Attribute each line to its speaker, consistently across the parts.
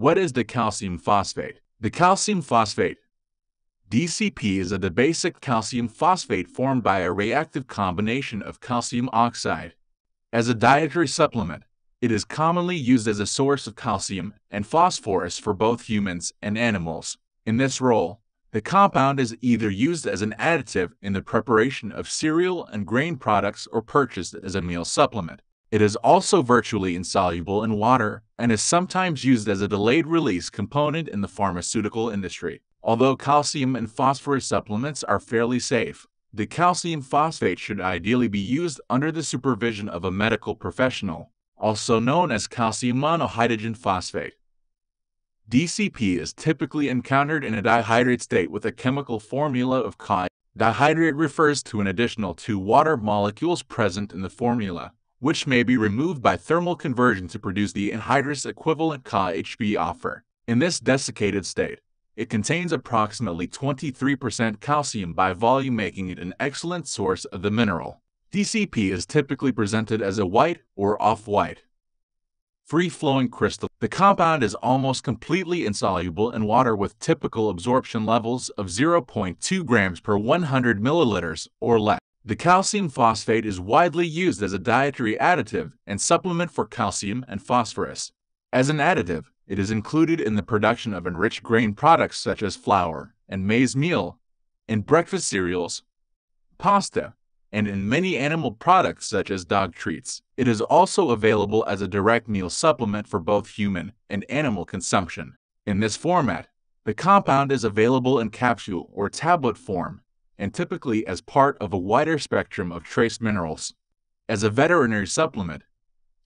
Speaker 1: What is dicalcium phosphate? Dicalcium phosphate DCP is a dibasic calcium phosphate formed by a reactive combination of calcium oxide. As a dietary supplement, it is commonly used as a source of calcium and phosphorus for both humans and animals. In this role, the compound is either used as an additive in the preparation of cereal and grain products or purchased as a meal supplement. It is also virtually insoluble in water and is sometimes used as a delayed release component in the pharmaceutical industry. Although calcium and phosphorus supplements are fairly safe, dicalcium phosphate should ideally be used under the supervision of a medical professional, also known as calcium monohydrogen phosphate. DCP is typically encountered in a dihydrate state with a chemical formula of Ca. Dihydrate refers to an additional two water molecules present in the formula, which may be removed by thermal conversion to produce the anhydrous equivalent Ka-HB offer. In this desiccated state, it contains approximately 23% calcium by volume making it an excellent source of the mineral. DCP is typically presented as a white or off-white free-flowing crystal. The compound is almost completely insoluble in water with typical absorption levels of 0.2 grams per 100 milliliters or less. Dicalcium phosphate is widely used as a dietary additive and supplement for calcium and phosphorus. As an additive, it is included in the production of enriched grain products such as flour and maize meal, in breakfast cereals, pasta, and in many animal products such as dog treats. It is also available as a direct meal supplement for both human and animal consumption. In this format, the compound is available in capsule or tablet form and typically as part of a wider spectrum of trace minerals. As a veterinary supplement,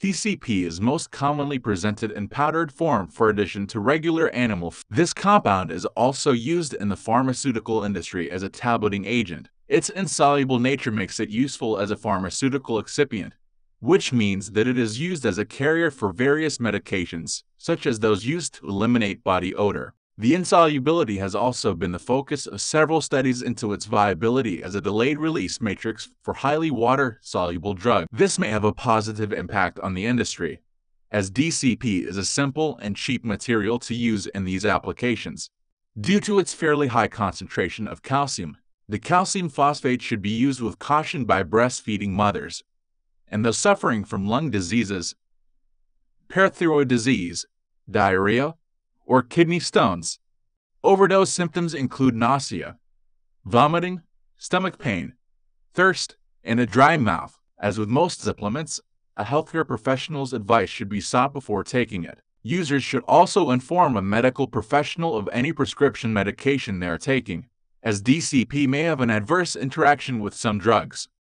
Speaker 1: DCP is most commonly presented in powdered form for addition to regular animal food. This compound is also used in the pharmaceutical industry as a tableting agent. Its insoluble nature makes it useful as a pharmaceutical excipient, which means that it is used as a carrier for various medications, such as those used to eliminate body odor. The insolubility has also been the focus of several studies into its viability as a delayed release matrix for highly water soluble drugs. This may have a positive impact on the industry, as DCP is a simple and cheap material to use in these applications. Due to its fairly high concentration of calcium, dicalcium phosphate should be used with caution by breastfeeding mothers and those suffering from lung diseases, parathyroid disease, diarrhea, or kidney stones. Overdose symptoms include nausea, vomiting, stomach pain, thirst, and a dry mouth. As with most supplements, a healthcare professional's advice should be sought before taking it. Users should also inform a medical professional of any prescription medication they are taking, as DCP may have an adverse interaction with some drugs.